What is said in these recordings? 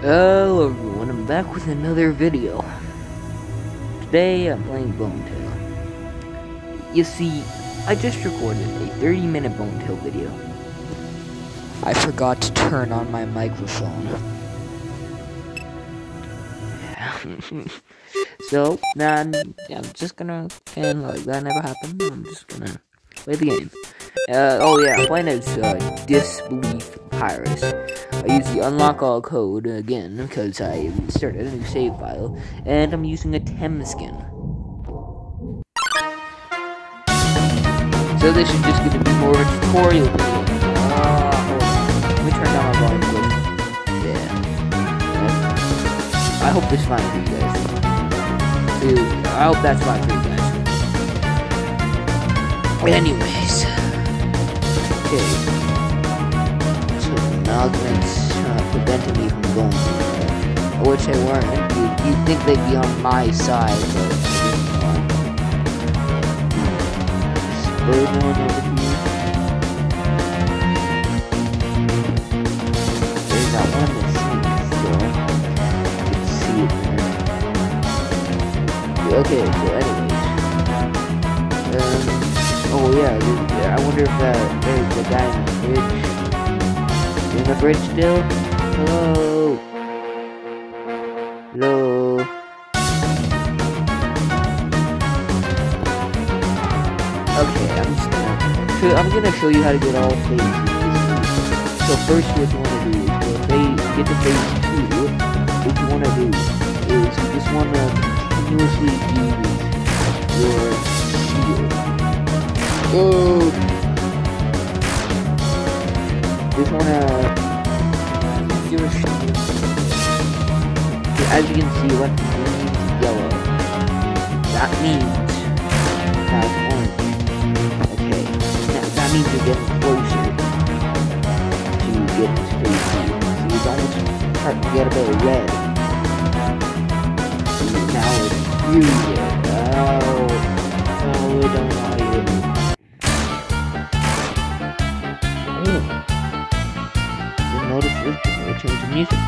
Hello everyone, I'm back with another video. Today I'm playing Bonetale. You see, I just recorded a 30 minute Bonetale video. I forgot to turn on my microphone. so, then, yeah, I'm just gonna pretend like that never happened. I'm just gonna play the game. Uh, oh yeah, I'm playing as uh, Disbelief Papyrus. I use the unlock all code again because I started a new save file, and I'm using a Tem skin. So this is just to be more of a tutorial video. Uh. Let me turn down my volume. Yeah. I hope this is fine for you guys. Dude, I hope that's fine for you guys. Anyways. Okay. So amalgamates uh, prevented me from going. I wish they weren't. You'd, you'd think they'd be on my side, but I didn't one see it there. Okay, so anyways. Um, oh yeah, I wonder if that, there's the guy in the bridge. In the bridge still? Hello? Hello? Okay, I'm just gonna I'm gonna show you how to get all phases. So first what you wanna do is get to phase two. What you wanna do is you just wanna continuously use your shield. Oh! Just wanna your. So as you can see, what green yellow. That means that's orange. Okay, that, that means you're getting closer to getting phase two. See, it's almost starting to get a bit of red. See, now it's red. Oh, oh, we don't want it. I music.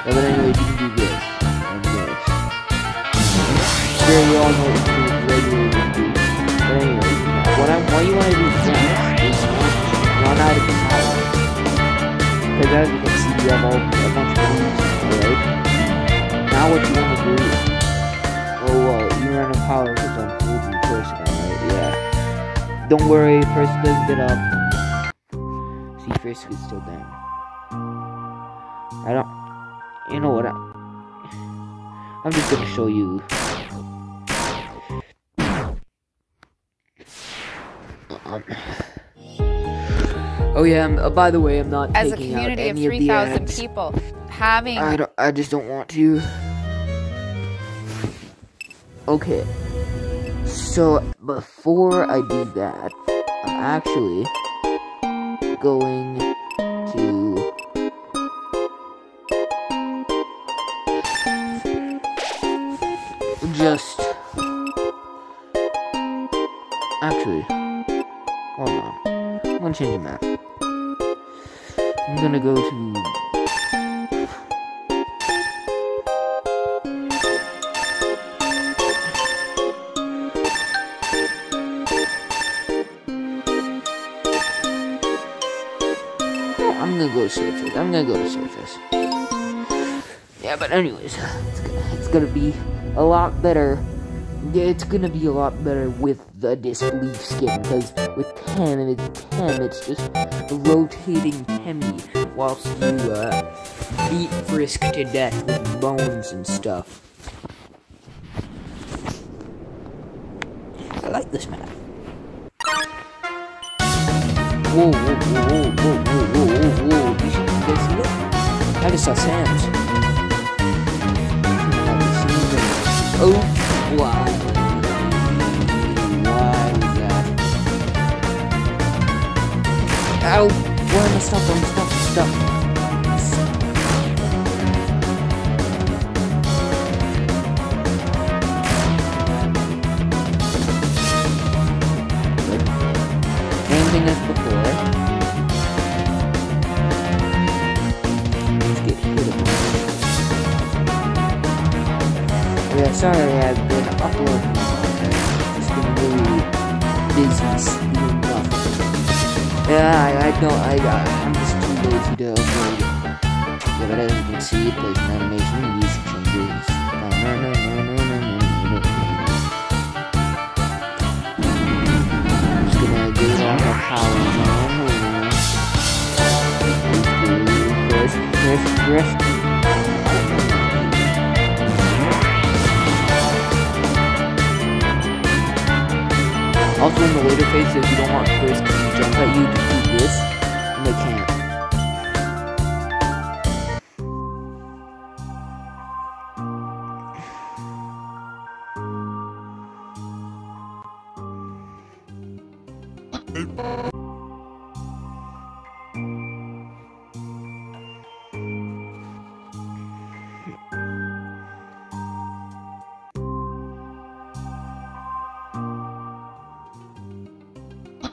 Yeah, but anyway, you can do this and this. Sure, we all know what to do with regular do. But anyway, what I what you want to do next is run out of power. Because as you can see, you have all a bunch of rooms, alright? Now what you want to do Oh, well, you run out of power because I'm the person, alright? Yeah. Don't worry, person doesn't get up. Frisk is still down. I don't. You know what? I, I'm just gonna show you. Um, oh yeah. I'm, uh, by the way, I'm not as a community of any of the 3,000 people having I don't. I just don't want to. Okay. So before I do that, I'm actually going to. Just. Actually, hold on. I'm gonna change the map. I'm gonna go to surface. I'm gonna go to surface. Yeah, but anyways, it's gonna, it's gonna be a lot better. It's gonna be a lot better with the disbelief skin because with Tem, it's Tem, it's just rotating Temmie whilst you uh, beat Frisk to death with bones and stuff. I like this map. Whoa, whoa, whoa, whoa, whoa, whoa, whoa, whoa, that? I just saw Sam's. Oh, wow. Why was that? Ow! Why am I stuck? I'm stuck, I'm stuck. Same thing as before. Sorry I've been uploading. Just been really busy nothing. Yeah, I, I don't, I, I'm just too lazy to upload it. Yeah, but as you can see, it plays an animation, music changes. No, no, no, no, no, no, no, just gonna get on the power zone. First, first, first. Also in the later phase, if you don't want Chris to jump at you, do this,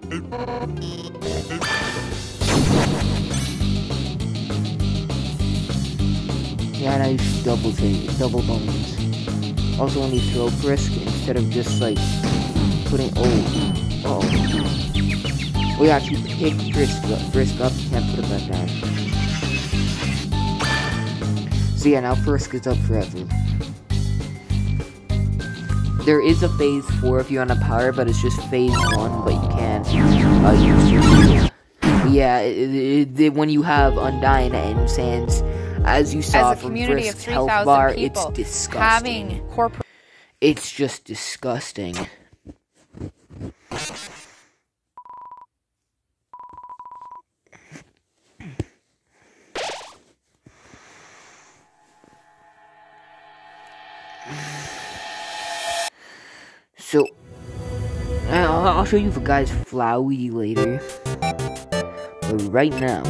Yeah, nice double thing, double bones. Also, when you throw Frisk, instead of just like putting oh, yeah, if you pick Frisk up, uh, Frisk up, you can't put it back down. So yeah, now Frisk is up forever. There is a phase four if you're on a power, but it's just phase one, but you can't uh, use your yeah, it, it, it, when you have Undying and Sans, as you saw As a from community of health bar, it's disgusting. having corporate It's just disgusting. So, I'll, show you the guy's Flowey later. But right now,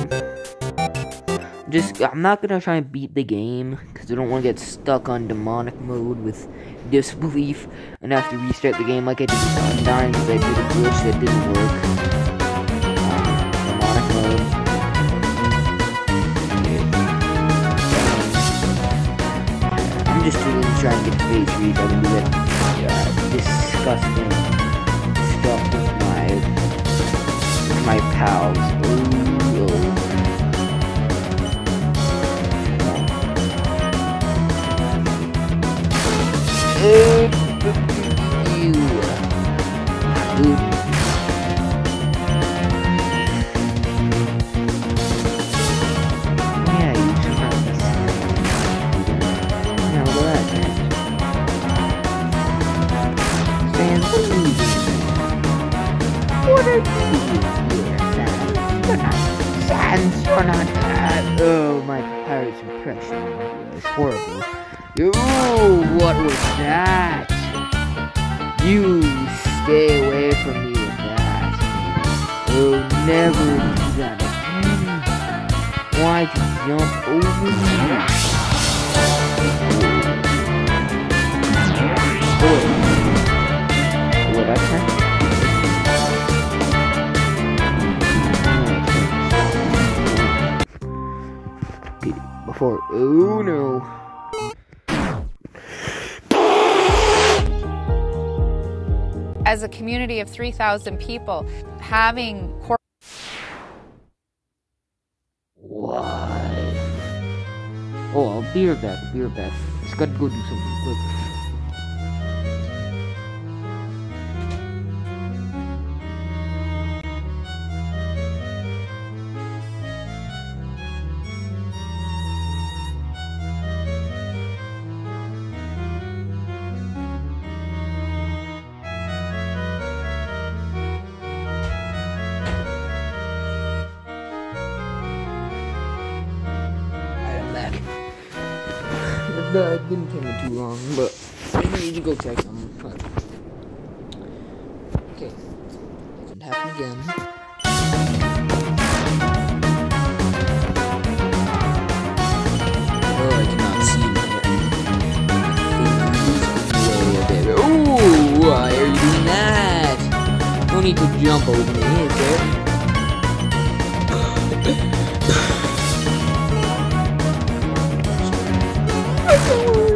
just I'm not gonna try and beat the game because I don't want to get stuck on demonic mode with disbelief and have to restart the game like I did with Undying because I did a glitch that didn't work. Demonic mode. I'm just doing try and get phase three so I can do that disgusting stuff with my with my pals. Ooh, Pirate's impression is horrible. Ooh, what was that? You stay away from me with that. Oh, never do that again. Why'd you jump over me? Oh, wait. What, Okay, before, oh no. as a community of 3,000 people, having corporate Why? Oh, I'll be right back. I'll be right back. Just gotta go do something quick. It didn't take me too long, but I need to go check some. Okay. Doesn't happen again. Oh, why are you doing that? No need to jump over me, is there? Trying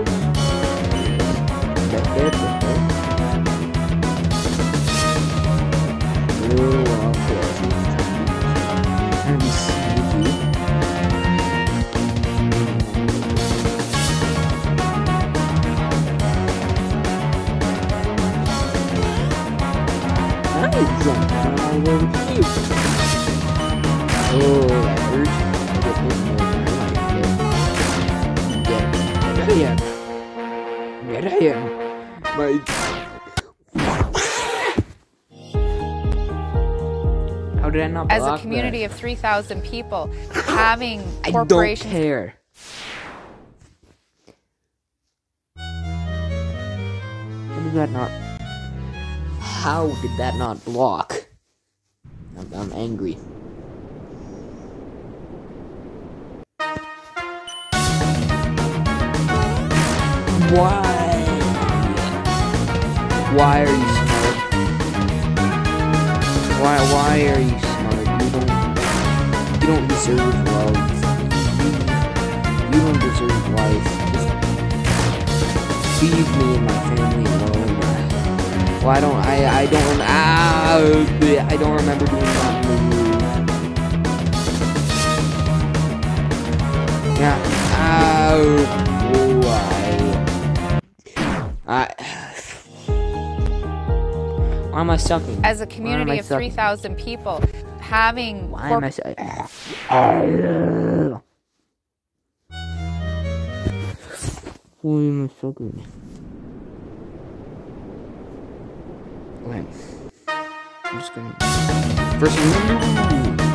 My How did I not As a community that? of 3,000 people, having I don't care. How did that not? How did that not block? I'm, I'm angry. Why? Why are you smart? Why? Why are you smart? You don't. You don't deserve love. You, you don't deserve life. Just leave me and my family alone. Well, don't. I. I don't. Ah, I don't remember doing that move. Yeah. Ow. Why? I. Why am I sucking? as a community of 3,000 people, having Why am I corp- so? Why am I sucking? Okay. I'm just gonna. First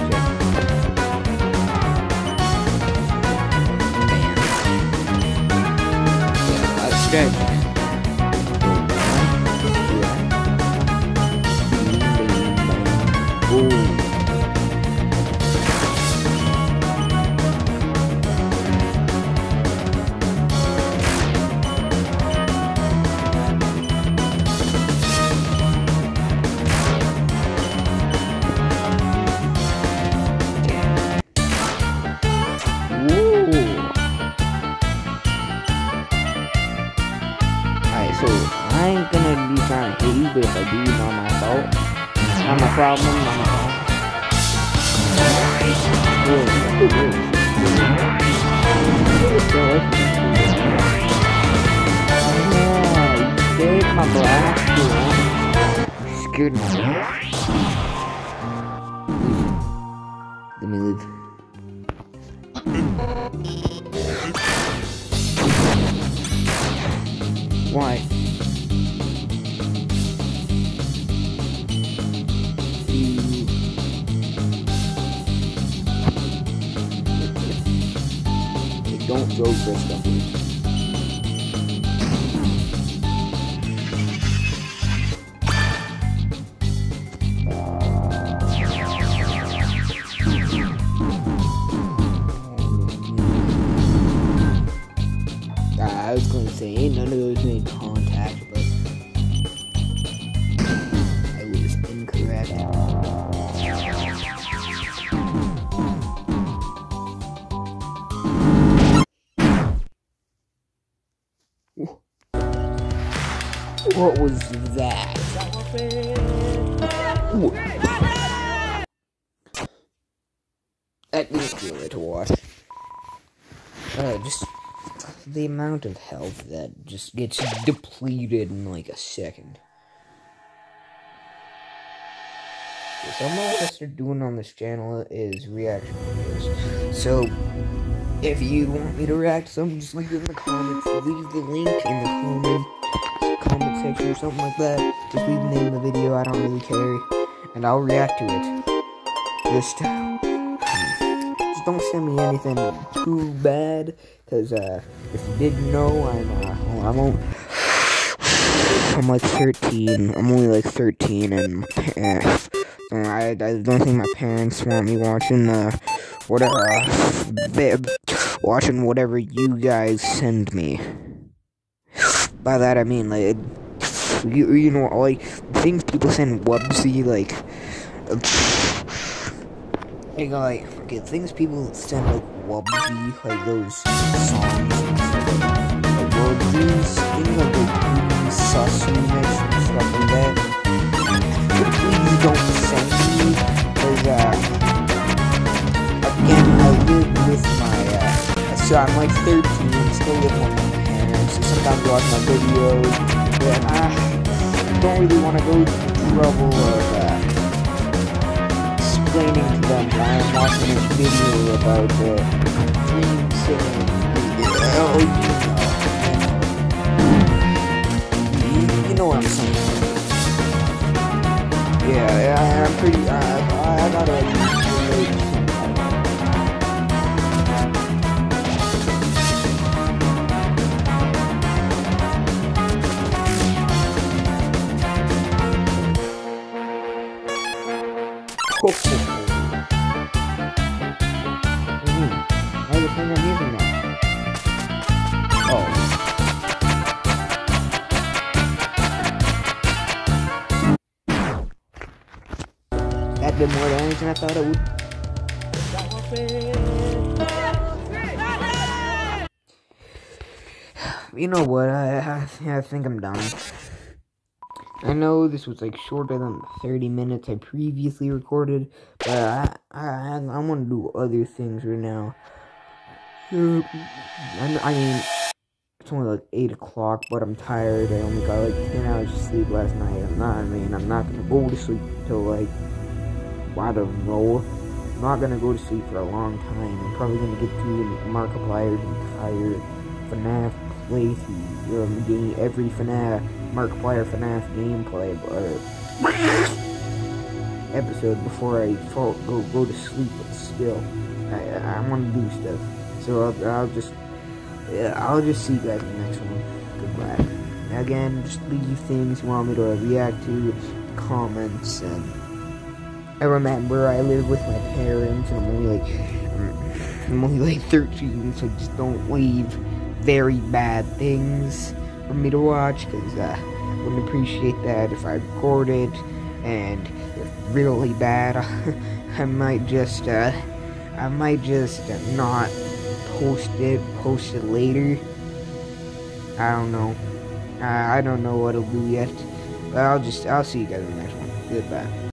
Yeah, my Scared Let me live. Why? Don't Chris. What was that? That didn't feel it to watch. Uh, just the amount of health that just gets depleted in like a second. So Some of what I start doing on this channel is reaction videos. So, if you want me to react to something, just leave it in the comments. Leave the link in the comment, comment or something like that. Just leave the name of the video, I don't really care. And I'll react to it. Just, just don't send me anything too bad. Because, uh, if you didn't know, I'm, uh. I'm like 13. I'm only like 13, and I, I don't think my parents want me watching uh, whatever, uh, watching whatever you guys send me. By that I mean like, you, you know, like, things people send Wubbzy, like, like, like, okay, things people send, like, Wubbzy, like, those songs, like, Wubbzy's, things like, the sus remix and stuff like that, please don't send me, cause, uh, again, I live with my, uh, so I'm like 13, still live with my parents, so sometimes I watch my videos, but I don't really want to go to the trouble of uh, explaining to them why I'm watching a video about the dream saying, oh, you you know what I'm saying. Yeah, yeah, I'm pretty, uh, I, I gotta Are you playing that? Oh. That did more damage than I thought it would. You know what? I, I, I think I'm done. I know this was like shorter than the 30 minutes I previously recorded, but I I, I, I want to do other things right now. Uh, I, mean, it's only like 8 o'clock, but I'm tired. I only got like 10 hours of sleep last night. I'm not, I mean, I'm not gonna go to sleep until like, I don't know. I'm not gonna go to sleep for a long time. I'm probably gonna get through Markiplier's entire FNAF playthrough, um, game, every FNAF, Markiplier FNAF gameplay, but episode before I fall, go go to sleep. But still, I I, I want to do stuff. So I'll, I'll just yeah, I'll just see you guys in the next one. Goodbye. Again, just leave things you want me to react to, comments, and I remember I live with my parents, and I'm only like I'm only like 13, so just don't leave very bad things for me to watch, because uh, I wouldn't appreciate that if I recorded, and if really bad, I might just uh, I might just not post it, post it later. I don't know. I, I don't know what I'll do yet. But I'll just, I'll see you guys in the next one. Goodbye.